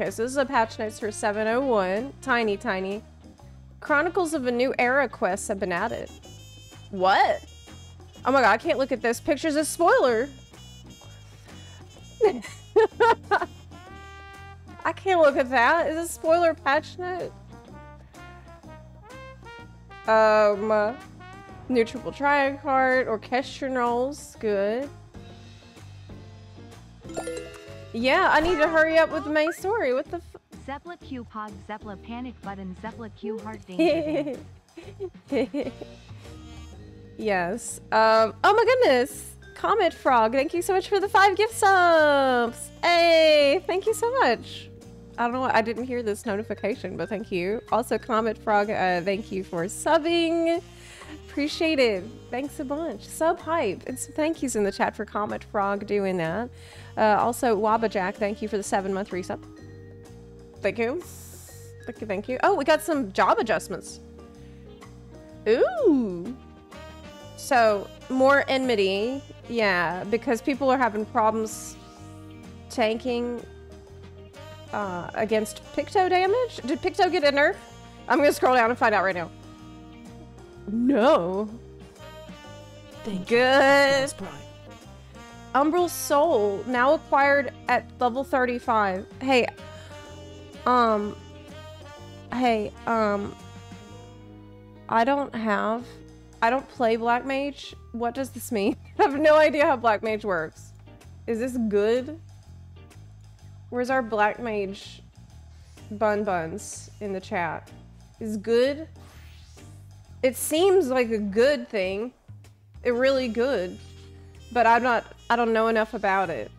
Okay, so this is a patch notes for 701. Tiny, tiny. Chronicles of a New Era quests have been added. What? Oh my god, I can't look at this. Pictures a spoiler. I can't look at that. Is a spoiler patch note? Um, uh, new triple triad card, orchestrion rolls, good. Yeah, I need to hurry up with the main story. What the f- Zepla Q Pog Zepla Panic Button Zepla Q Heart Danger. yes. Um, oh my goodness! Comet Frog, thank you so much for the five gift subs! Hey, thank you so much! I don't know, I didn't hear this notification, but thank you. Also, Comet Frog, uh, thank you for subbing. Appreciate it. Thanks a bunch. Sub hype. And some thank yous in the chat for Comet Frog doing that. Uh, also, Wabajack, thank you for the seven month resub. Thank you. Thank you, thank you. Oh, we got some job adjustments. Ooh. So, more enmity. Yeah, because people are having problems tanking uh, against Picto damage. Did Picto get a nerf? I'm gonna scroll down and find out right now. No. Thank Good. Optimus Prime. Umbral Soul, now acquired at level 35. Hey, um, hey, um, I don't have, I don't play Black Mage. What does this mean? I have no idea how Black Mage works. Is this good? Where's our Black Mage bun buns in the chat? Is good? It seems like a good thing. It really good. But I'm not, I don't know enough about it.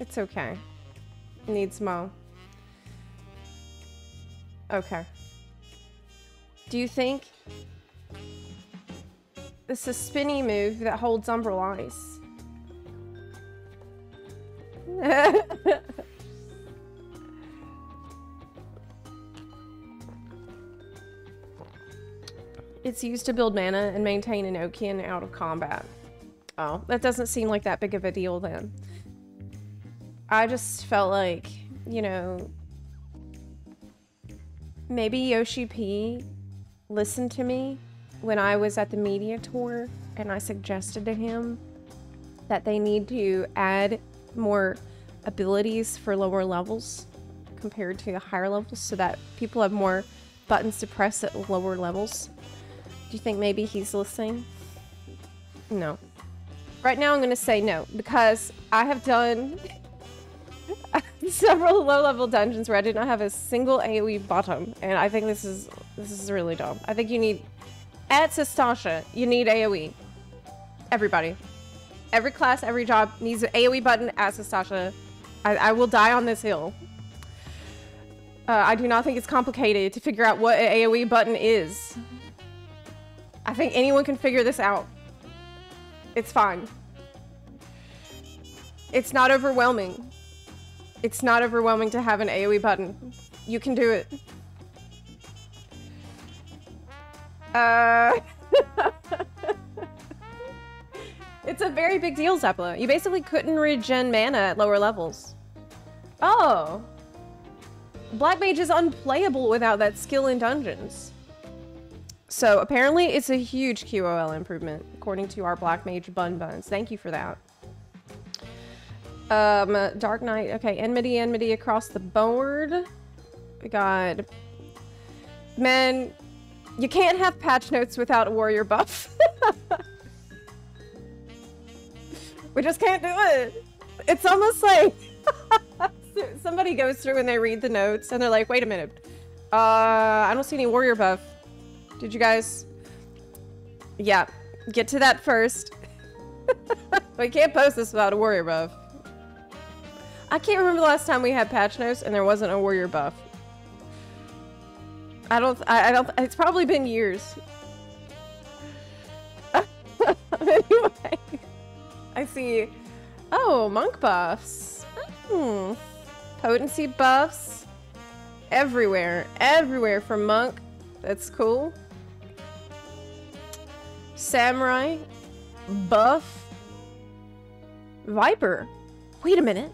It's okay. Needs mo. Okay. Do you think it's a spinny move that holds Umbral Ice? it's used to build mana and maintain Enochian out of combat. Oh, that doesn't seem like that big of a deal then. I just felt like, you know, maybe Yoshi P listened to me when I was at the media tour and I suggested to him that they need to add more abilities for lower levels compared to the higher levels so that people have more buttons to press at lower levels. Do you think maybe he's listening? No. Right now I'm going to say no because I have done several low-level dungeons where I did not have a single AoE bottom and I think this is this is really dumb. I think you need at Sastasha, you need AoE. Everybody. Every class, every job needs an AoE button at Sastasha. I, I will die on this hill. Uh, I do not think it's complicated to figure out what an AoE button is. I think anyone can figure this out. It's fine. It's not overwhelming. It's not overwhelming to have an AoE button. You can do it. Uh... it's a very big deal, Zeppela. You basically couldn't regen mana at lower levels. Oh. Black Mage is unplayable without that skill in dungeons. So apparently it's a huge QOL improvement, according to our Black Mage Bun Buns. Thank you for that. Um, Dark Knight. Okay, enmity, enmity across the board. We got... Man, you can't have patch notes without a warrior buff. we just can't do it. It's almost like... somebody goes through and they read the notes and they're like, wait a minute. Uh, I don't see any warrior buff. Did you guys? Yeah, get to that first. we can't post this without a warrior buff. I can't remember the last time we had patch notes and there wasn't a warrior buff. I don't, I, I don't, it's probably been years. anyway, I see, oh, monk buffs. Hmm. Potency buffs. Everywhere, everywhere for monk. That's cool. Samurai. Buff. Viper. Wait a minute.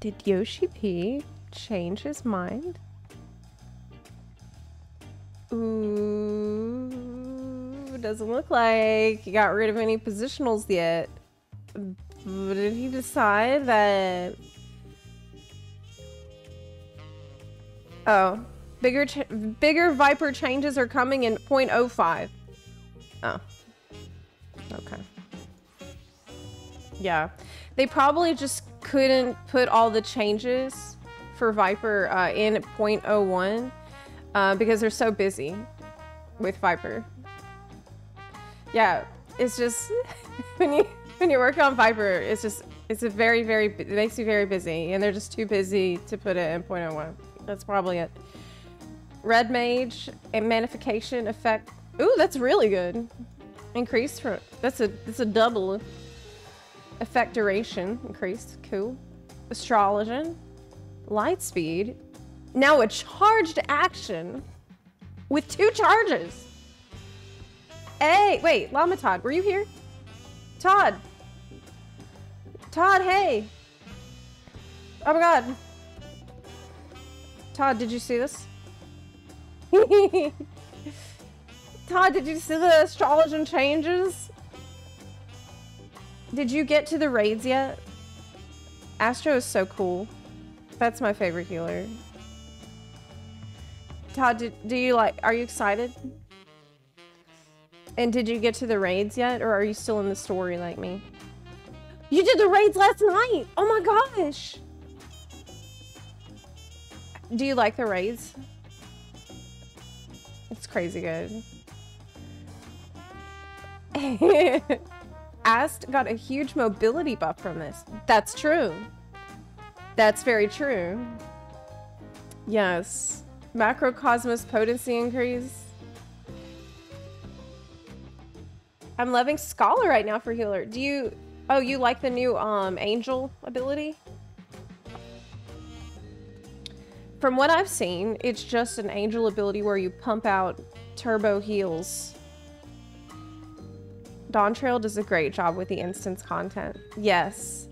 Did Yoshi P change his mind? Ooh, doesn't look like he got rid of any positionals yet. Did he decide that? Oh, bigger, bigger Viper changes are coming in 0.05. Oh, okay. Yeah, they probably just couldn't put all the changes for Viper uh, in 0.01 uh, because they're so busy with Viper. Yeah, it's just when you when you work on Viper, it's just it's a very very it makes you very busy, and they're just too busy to put it in 0.01. That's probably it. Red Mage and Manafication effect. Ooh, that's really good. Increase for that's a that's a double effect duration increased. Cool. Astrologian. Light speed. Now a charged action with two charges. Hey, wait, Llama Todd, were you here? Todd. Todd, hey. Oh my god. Todd, did you see this? Todd, did you see the astrologian changes? Did you get to the raids yet? Astro is so cool. That's my favorite healer. Todd, did, do you like, are you excited? And did you get to the raids yet? Or are you still in the story like me? You did the raids last night! Oh my gosh! Do you like the raids? It's crazy good. Ast got a huge mobility buff from this. That's true. That's very true. Yes. Macrocosmos potency increase. I'm loving Scholar right now for healer. Do you... Oh, you like the new um Angel ability? From what I've seen, it's just an Angel ability where you pump out turbo heals. Dawntrail does a great job with the instance content. Yes.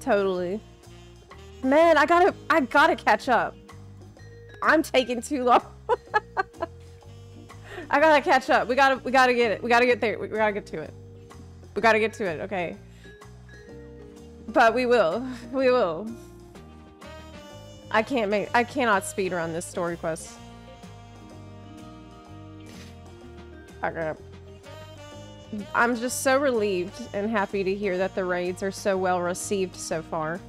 Totally. Man, I gotta, I gotta catch up. I'm taking too long. I gotta catch up. We gotta, we gotta get it. We gotta get there. We gotta get to it. We gotta get to it. Okay. But we will. We will. I can't make, I cannot speed run this story quest. Okay. I'm just so relieved and happy to hear that the raids are so well received so far.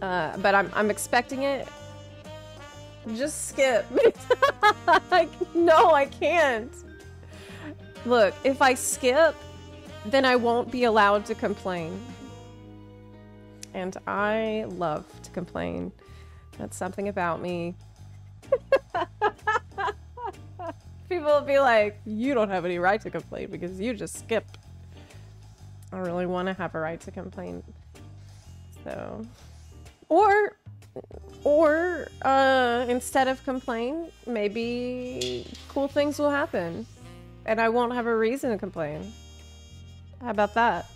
Uh, but I'm, I'm expecting it. Just skip. like, no, I can't. Look, if I skip, then I won't be allowed to complain. And I love to complain. That's something about me. People will be like, you don't have any right to complain because you just skipped. I really want to have a right to complain. So... Or, or, uh, instead of complain, maybe cool things will happen. And I won't have a reason to complain. How about that?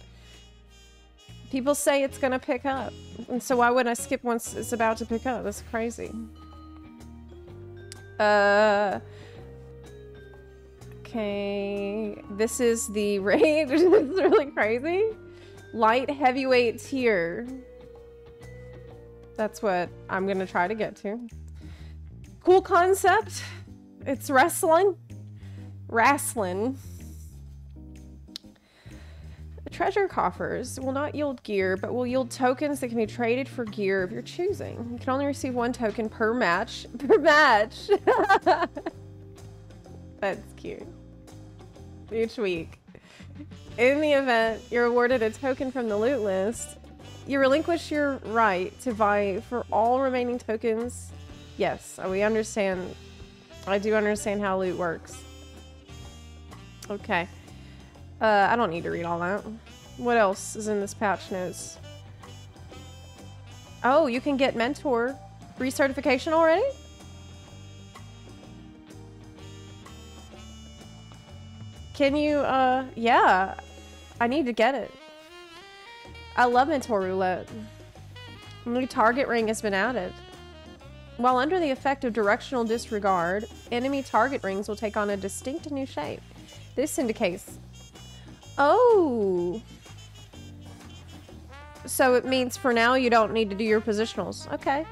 People say it's gonna pick up. And so why would I skip once it's about to pick up? That's crazy. Uh... Okay, this is the raid. this is really crazy. Light heavyweight tier. That's what I'm gonna try to get to. Cool concept. It's wrestling. Wrestling. Treasure coffers will not yield gear, but will yield tokens that can be traded for gear of your choosing. You can only receive one token per match. Per match! That's cute. Each week. In the event, you're awarded a token from the loot list. You relinquish your right to buy for all remaining tokens. Yes, we understand. I do understand how loot works. Okay. Uh, I don't need to read all that. What else is in this patch notes? Oh, you can get mentor recertification already? Can you, uh, yeah. I need to get it. I love mentor roulette. New target ring has been added. While under the effect of directional disregard, enemy target rings will take on a distinct new shape. This indicates. Oh! So it means for now you don't need to do your positionals. Okay.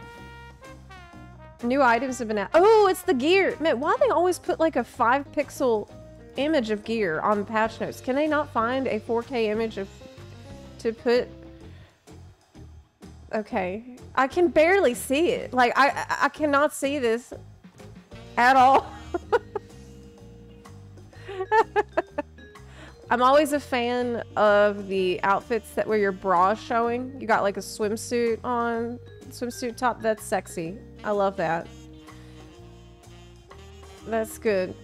New items have been added. Oh, it's the gear. Man, why do they always put like a 5 pixel image of gear on the patch notes? Can they not find a 4K image of to put Okay. I can barely see it. Like I- I cannot see this at all. I'm always a fan of the outfits that where your bra showing. You got like a swimsuit on, swimsuit top. That's sexy. I love that. That's good.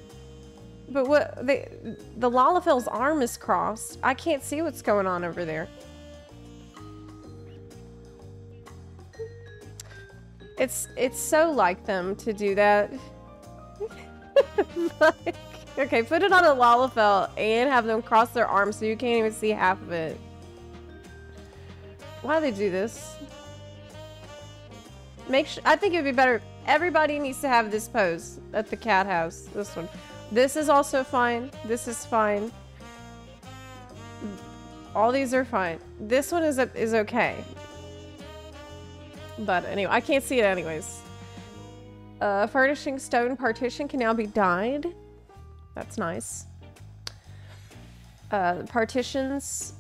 But what the the Lalafell's arm is crossed. I can't see what's going on over there. It's it's so like them to do that. like, okay, put it on a Lalafell and have them cross their arms so you can't even see half of it. Why do they do this? Make sure I think it'd be better. Everybody needs to have this pose at the cat house. This one. This is also fine. This is fine. All these are fine. This one is is okay. But anyway, I can't see it anyways. Uh, furnishing stone partition can now be dyed. That's nice. Uh, partitions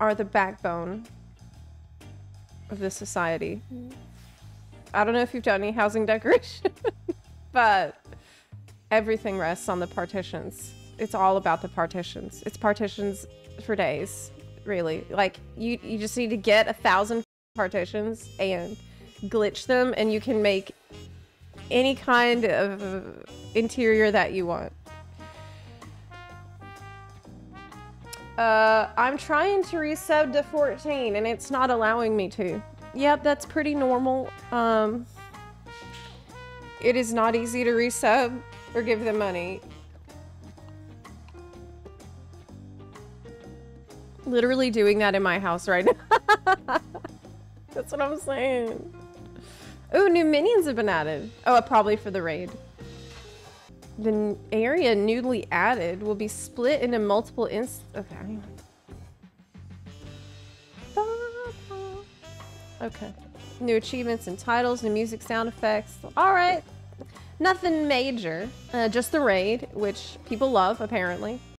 are the backbone of this society. I don't know if you've done any housing decoration, but everything rests on the partitions. It's all about the partitions. It's partitions for days, really. Like you, you just need to get a thousand partitions and glitch them, and you can make any kind of interior that you want. Uh, I'm trying to resub to 14 and it's not allowing me to. Yep, that's pretty normal. Um, it is not easy to resub or give them money. Literally doing that in my house right now. that's what I'm saying. Oh, new minions have been added. Oh, probably for the raid. The area newly added will be split into multiple inst- Okay. Okay. New achievements and titles, new music sound effects. Alright. Nothing major. Uh, just the raid, which people love, apparently.